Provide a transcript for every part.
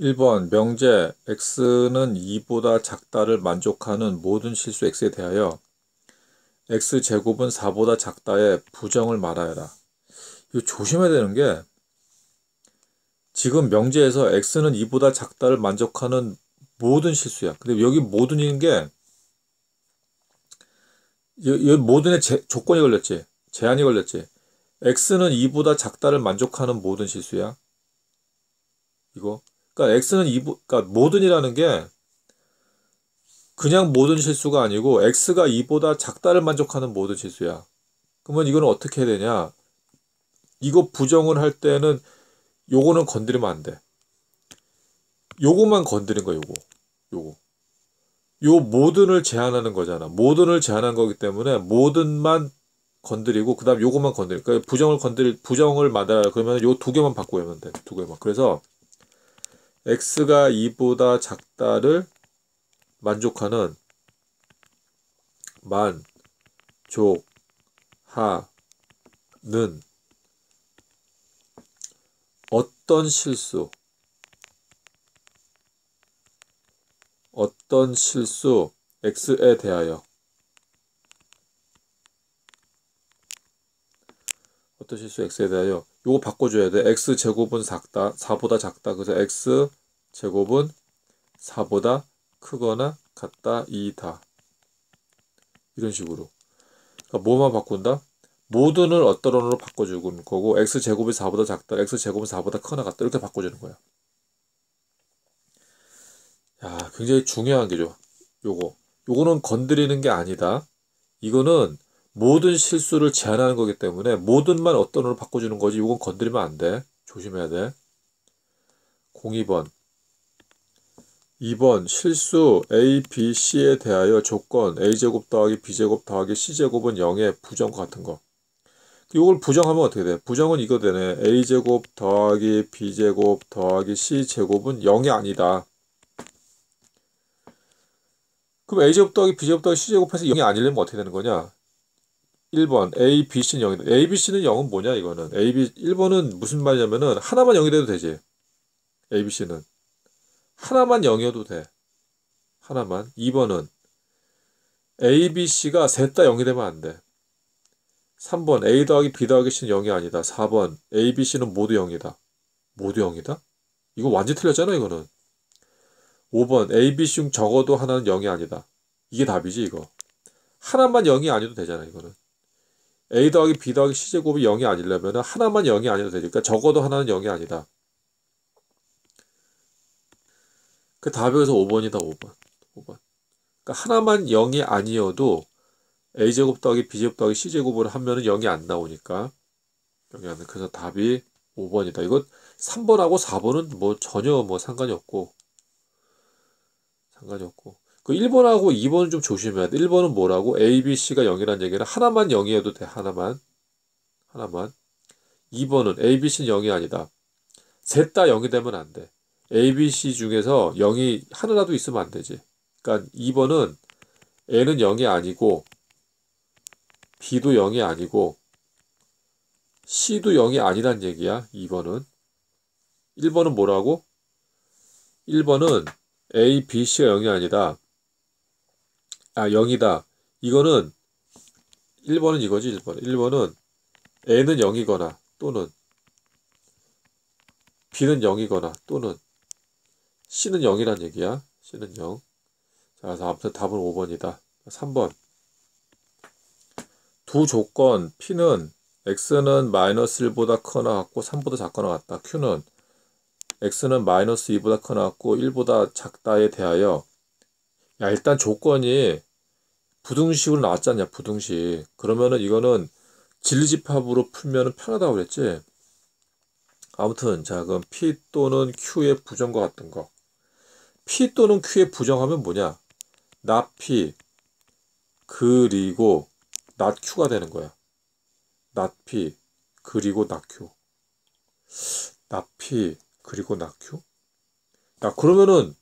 1번 명제 x는 2보다 작다를 만족하는 모든 실수 x에 대하여 x제곱은 4보다 작다의 부정을 말하여라. 이거 조심해야 되는 게 지금 명제에서 x는 2보다 작다를 만족하는 모든 실수야. 근데 여기 모든인 게이 모든의 제, 조건이 걸렸지. 제한이 걸렸지. x는 2보다 작다를 만족하는 모든 실수야. 이거. 그러니까 x는 2, 그러니까 모든이라는 게 그냥 모든 실수가 아니고 x가 2보다 작다를 만족하는 모든 실수야. 그러면 이거는 어떻게 해야 되냐? 이거 부정을 할 때는 요거는 건드리면 안 돼. 요거만 건드린 거야, 요거. 요거. 요 모든을 제한하는 거잖아. 모든을 제한한 거기 때문에 모든만 건드리고 그다음 요것만 건드릴 그러니까 부정을 건드릴 부정을 받아 그러면 요 두 개만 바꾸면 돼. 두 개만. 그래서 x가 2보다 작다를 만족하는 만, 족, 하, 는 어떤 실수, 어떤 실수 x에 대하여 어떤 실수 x에 대하여 요거 바꿔줘야 돼. x 제곱은 작다, 4보다 작다. 그래서 x 제곱은 4보다 크거나 같다, 2다. 이런 식으로. 그러니까 뭐만 바꾼다? 모든을 어떤 언어로 바꿔주는 거고 x 제곱이 4보다 작다, x 제곱은 4보다 크거나 같다 이렇게 바꿔주는 거야. 야, 굉장히 중요한 게죠. 요거. 요거는 건드리는 게 아니다. 이거는 모든 실수를 제한하는 거기 때문에 모든만 어떤 으로 바꿔주는 거지 이건 건드리면 안 돼. 조심해야 돼. 02번 2번 실수 A, B, C에 대하여 조건 A제곱 더하기 B제곱 더하기 C제곱은 0의 부정과 같은 거. 이걸 부정하면 어떻게 돼? 부정은 이거 되네. A제곱 더하기 B제곱 더하기 C제곱은 0이 아니다. 그럼 A제곱 더하기 B제곱 더하기 C제곱해서 0이 아니려면 어떻게 되는 거냐? 1번 A, B, C는 0이다. A, B, C는 0은 뭐냐 이거는. A, B 1번은 무슨 말이냐면은 하나만 0이 돼도 되지. A, B, C는 하나만 0이어도 돼. 하나만. 2번은 A, B, C가 셋 다 0이 되면 안 돼. 3번 A 더하기 B 더하기 C는 0이 아니다. 4번 A, B, C는 모두 0이다. 모두 0이다? 이거 완전 틀렸잖아 이거는. 5번 A, B, C 중 적어도 하나는 0이 아니다. 이게 답이지 이거. 하나만 0이 아니도 되잖아 이거는. a 더하기 b 더하기 c제곱이 0이 아니려면 하나만 0이 아니도 되니까 적어도 하나는 0이 아니다. 그 그래서 5번이다 5번. 5번. 그러니까 하나만 0이 아니어도 a제곱 더하기 b제곱 더하기 c제곱을 하면은 0이 안 나오니까 0이 안 나. 그래서 답이 5번이다. 이거 3번하고 4번은 뭐 전혀 뭐 상관이 없고 상관이 없고 그 1번하고 2번은 좀 조심해야 돼. 1번은 뭐라고? A, B, C가 0이라는 얘기는 하나만 0이어도 돼. 하나만. 하나만. 2번은 A, B, C는 0이 아니다. 셋 다 0이 되면 안 돼. A, B, C 중에서 0이 하나라도 있으면 안 되지. 그러니까 2번은 A는 0이 아니고 B도 0이 아니고 C도 0이 아니란 얘기야. 2번은. 1번은 뭐라고? 1번은 A, B, C가 0이 아니다. 아 0이다. 이거는 1번은 이거지 1번. 1번은 N은 0이거나 또는 B는 0이거나 또는 C는 0이란 얘기야. C는 0. 자, 그래서 아무튼 답은 5번이다. 3번. 두 조건 P는 X는 마이너스 1보다 커나 같고 3보다 작거나 같다. Q는 X는 마이너스 2보다 커나 같고 1보다 작다에 대하여 야 일단 조건이 부등식으로 나왔지 않냐 부등식 그러면은 이거는 진리집합으로 풀면은 편하다고 그랬지 아무튼 자 그럼 P 또는 Q의 부정과 같은 거 P 또는 Q의 부정하면 뭐냐? 나 P 그리고 나 Q가 되는 거야. 나 P 그리고 나 Q 나 P 그리고 나 Q 야 그러면은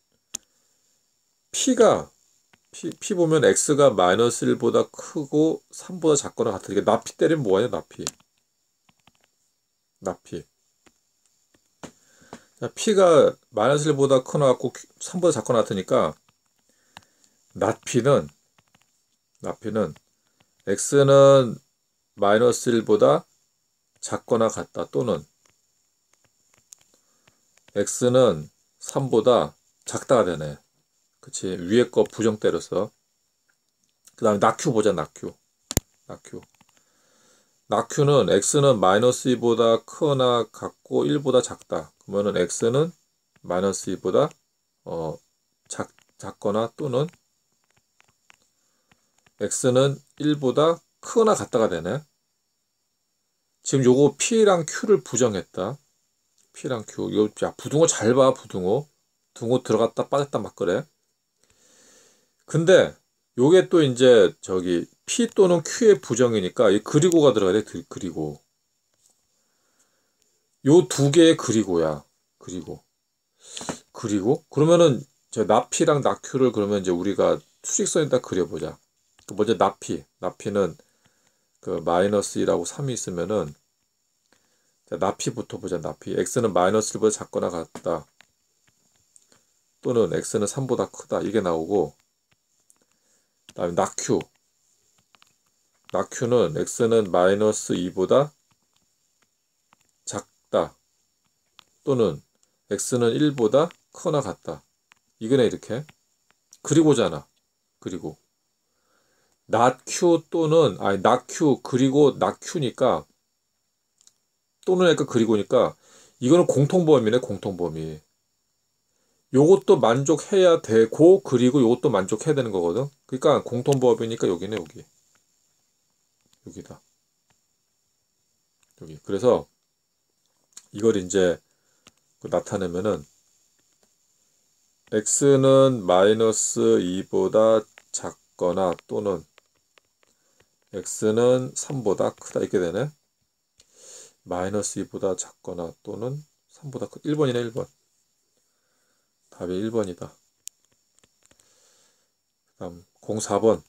P가 P, P 보면 X가 마이너스 1보다 크고 3보다 작거나 같으니까 나피 때리면 뭐하냐? 나피. 나피. 자, P가 마이너스 1보다 커 나왔고 3보다 작거 나왔으니까 낮 P는 낮 P는 X는 마이너스 1보다 작거나 같다 또는 X는 3보다 작다가 되네. 그치? 위에 거 부정 때려서. 그 다음에 낙큐 보자 낙큐 낙큐 낙큐는 x는 마이너스 2보다 크거나 같고 1보다 작다 그러면은 x는 마이너스 2보다 어, 작, 작거나 또는 x는 1보다 크거나 같다가 되네 지금 요거 p랑 q를 부정했다 p랑 q 이거 야 부등호 잘 봐 부등호 둥호 들어갔다 빠졌다 막 그래 근데 요게 또 이제 저기 P 또는 Q의 부정이니까 이 그리고가 들어가야 돼. 그리고. 요 두 개의 그리고야. 그리고. 그리고 그러면은 저 나피랑 나큐를 그러면 이제 우리가 수직선에다 그려보자. 그 먼저 나피. 나피는 그 마이너스 2라고 3이 있으면은 자, 나피부터 보자. 나피. x는 마이너스 1보다 작거나 같다. 또는 x는 3보다 크다. 이게 나오고 다음에 낙큐. 낙큐는 x는 마이너스 2보다 작다. 또는 x는 1보다 크거나 같다. 이거네 이렇게. 그리고잖아. 그리고 낙큐 또는 아니 낙큐 그리고 낙큐니까 또는 약간 그리고니까 이거는 공통범위네 공통범위. 요것도 만족해야 되고 그리고 요것도 만족해야 되는 거거든. 그러니까 공통법이니까 여기네 여기. 여기다. 여기. 그래서 이걸 이제 그 나타내면은 x는 마이너스 2보다 작거나 또는 x는 3보다 크다 이렇게 되네. 마이너스 2보다 작거나 또는 3보다 크 1번이네 1번. 답이 1번이다. 다음 04번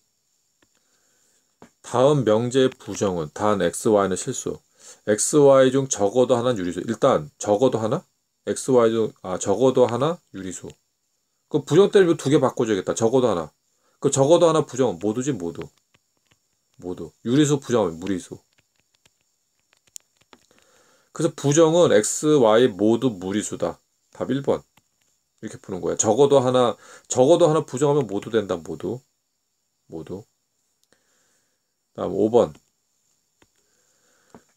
다음 명제의 부정은 단 xy는 실수 xy 중 적어도 하나는 유리수. 일단 적어도 하나? Xy 중아 적어도 하나 유리수. 그 부정 때문에 두개 바꿔줘야겠다. 적어도 하나. 그 적어도 하나 부정은 모두지 모두. 모두. 유리수 부정은 무리수. 그래서 부정은 x, y 모두 무리수다. 답 1번. 이렇게 푸는 거야. 적어도 하나, 적어도 하나 부정하면 모두 된다, 모두. 모두. 다음 5번.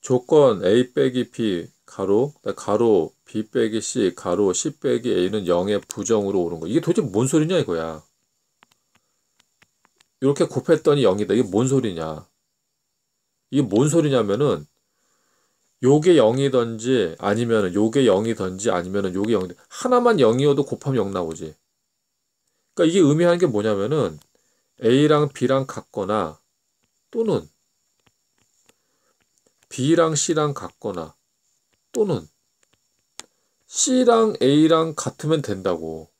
조건 A 빼기 B 가로, 가로 B 빼기 C 가로 C 빼기 A는 0의 부정으로 오는 거. 이게 도대체 뭔 소리냐 이거야. 이렇게 곱했더니 0이다. 이게 뭔 소리냐. 이게 뭔 소리냐면은 요게 0이던지 아니면은 요게 0이던지 아니면은 요게 0이 하나만 0이어도 곱하면 0 나오지. 그러니까 이게 의미하는 게 뭐냐면은 A랑 B랑 같거나 또는 B랑 C랑 같거나 또는 C랑 A랑 같으면 된다고.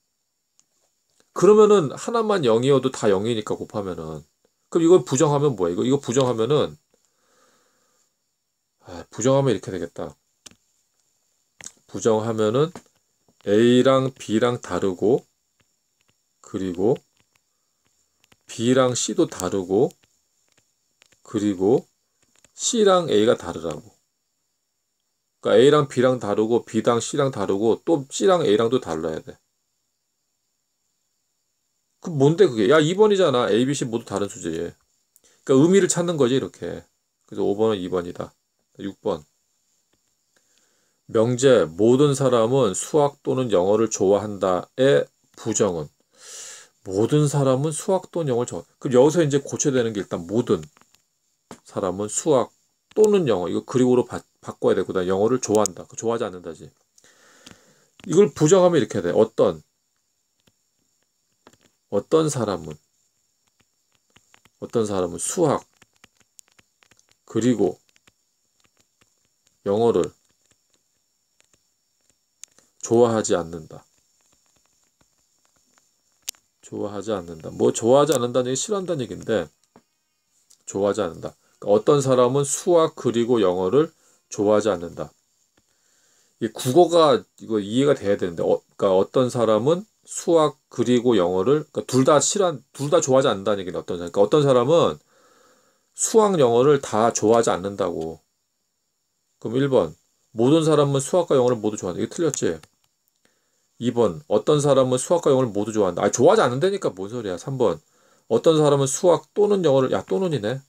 그러면은 하나만 0이어도 다 0이니까 곱하면은 그럼 이걸 부정하면 뭐야? 이거 이거 부정하면은 아, 부정하면 이렇게 되겠다. 부정하면은 A랑 B랑 다르고 그리고 B랑 C도 다르고 그리고 C랑 A가 다르라고. 그러니까 A랑 B랑 다르고 B랑 C랑 다르고 또 C랑 A랑도 달라야 돼. 그 뭔데 그게? 야 2번이잖아. A, B, C 모두 다른 수제에. 그러니까 의미를 찾는 거지 이렇게. 그래서 5번은 2번이다. 6번. 명제 모든 사람은 수학 또는 영어를 좋아한다의 부정은 모든 사람은 수학 또는 영어를 좋아. 그럼 여기서 이제 고쳐야 되는 게 일단 모든 사람은 수학 또는 영어 이거 그리고로 바, 바꿔야 되고 나 영어를 좋아한다. 그 좋아하지 않는다지. 이걸 부정하면 이렇게 돼. 어떤 어떤 사람은 어떤 사람은 수학 그리고 영어를 좋아하지 않는다. 좋아하지 않는다. 뭐 좋아하지 않는다는 얘기 싫어한다는 얘기인데 좋아하지 않는다. 어떤 사람은 수학 그리고 영어를 좋아하지 않는다. 이 국어가 이거 이해가 돼야 되는데, 어, 그러니까 어떤 사람은 수학 그리고 영어를 그러니까 둘다 싫어 둘다 좋아하지 않는다는 얘기는 어떤 사람. 그러니까 어떤 사람은 수학 영어를 다 좋아하지 않는다고. 그럼 1번 모든 사람은 수학과 영어를 모두 좋아한다. 이거 틀렸지? 2번 어떤 사람은 수학과 영어를 모두 좋아한다. 아 좋아하지 않는다니까 뭔 소리야. 3번 어떤 사람은 수학 또는 영어를 야 또는이네.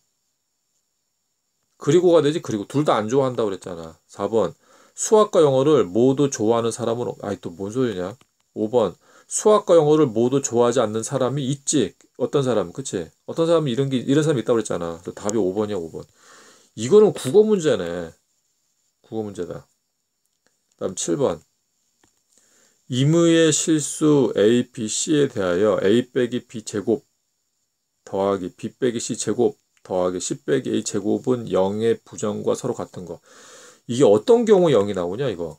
그리고가 되지 그리고 둘 다 안 좋아한다고 그랬잖아. 4번 수학과 영어를 모두 좋아하는 사람은 아이 또 뭔 소리냐. 5번 수학과 영어를 모두 좋아하지 않는 사람이 있지. 어떤 사람, 그치? 어떤 사람이 이런 게, 이런 사람이 있다고 그랬잖아. 답이 5번이야, 5번. 이거는 국어 문제네. 국어 문제다. 다음 7번. 임의의 실수 A, B, C에 대하여 A 빼기 B 제곱 더하기 B 빼기 C 제곱 더하기 C 빼기 A 제곱은 0의 부정과 서로 같은 거. 이게 어떤 경우 0이 나오냐, 이거.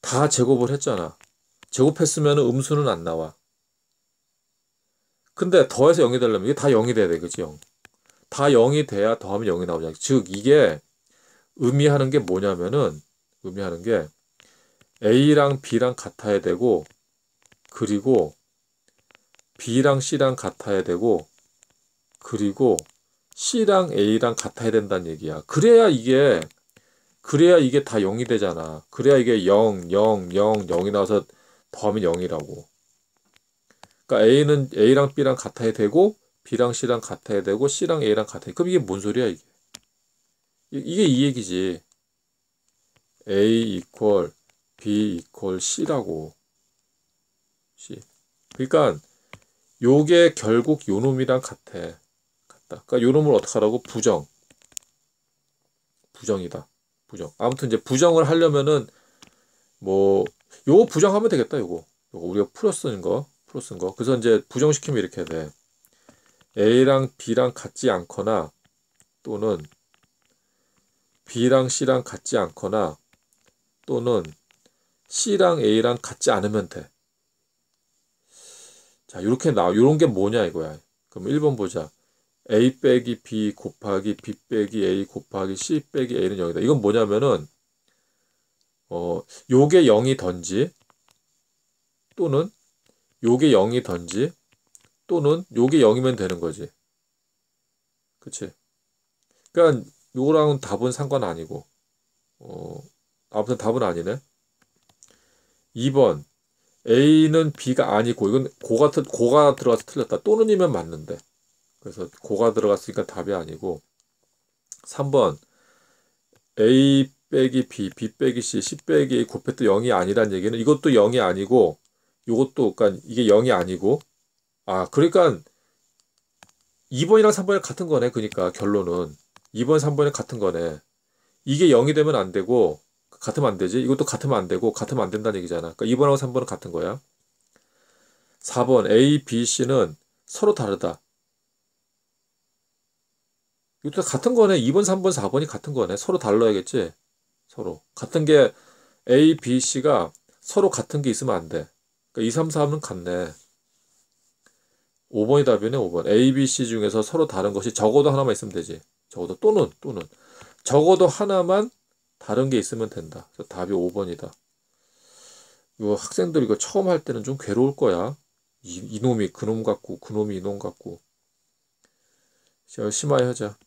다 제곱을 했잖아. 제곱했으면 음수는 안 나와. 근데 더해서 0이 되려면 이게 다 0이 돼야 돼. 그치, 0. 다 0이 돼야 더하면 0이 나오잖아. 즉, 이게 의미하는 게 뭐냐면은, 의미하는 게 A랑 B랑 같아야 되고, 그리고 B랑 C랑 같아야 되고, 그리고 C랑 A랑 같아야 된다는 얘기야. 그래야 이게, 그래야 이게 다 0이 되잖아. 그래야 이게 0, 0, 0, 0이 나와서 더하면 0이라고. 그러니까 A는 A랑 B랑 같아야 되고 B랑 C랑 같아야 되고 C랑 A랑 같아야 돼. 그럼 이게 뭔 소리야 이게? 이게 이 얘기지. A equal B equal C라고. C. 그러니까 요게 결국 요 놈이랑 같아. 그러니까 요 놈을 어떻게 하라고? 부정. 부정이다. 부정. 아무튼 이제 부정을 하려면은 뭐 요거 부정하면 되겠다, 요거. 요거 우리가 풀어 쓰는 거, 풀어 쓴 거. 그래서 이제 부정시키면 이렇게 돼. A랑 B랑 같지 않거나 또는 B랑 C랑 같지 않거나 또는 C랑 A랑 같지 않으면 돼. 자, 이렇게 나, 요런 게 뭐냐 이거야. 그럼 1번 보자. A 빼기 B 곱하기 B 빼기 A 곱하기 C 빼기 A는 0이다. 이건 뭐냐면은 어, 요게 0이던지 또는 요게 0이던지 또는 요게 0이면 되는 거지. 그치? 그러니까 요거랑은 답은 상관 아니고 어, 아무튼 답은 아니네. 2번 A는 B가 아니고 이건 고가 고가 들어가서 틀렸다. 또는이면 맞는데. 그래서 고가 들어갔으니까 답이 아니고 3번 A 빼기 B, B 빼기 C, C 빼기 A 곱해도 0이 아니란 얘기는 이것도 0이 아니고 이것도 그러니까 이게 0이 아니고 아 그러니까 2번이랑 3번이 같은 거네 그러니까 결론은. 2번 3번이 같은 거네. 이게 0이 되면 안 되고 같으면 안 되지? 이것도 같으면 안 되고 같으면 안 된다는 얘기잖아. 그러니까 2번하고 3번은 같은 거야. 4번 A, B, C는 서로 다르다 이것도 같은 거네 2번, 3번, 4번이 같은 거네 서로 달라야겠지 서로. 같은 게 A, B, C가 서로 같은 게 있으면 안 돼. 그러니까 2, 3, 4는 같네. 5번이 답이네, 5번. A, B, C 중에서 서로 다른 것이 적어도 하나만 있으면 되지. 적어도 또는, 또는. 적어도 하나만 다른 게 있으면 된다. 그래서 답이 5번이다. 이거 학생들 이거 처음 할 때는 좀 괴로울 거야. 이, 이놈이 그놈 같고, 그놈이 이놈 같고. 열심히 하자.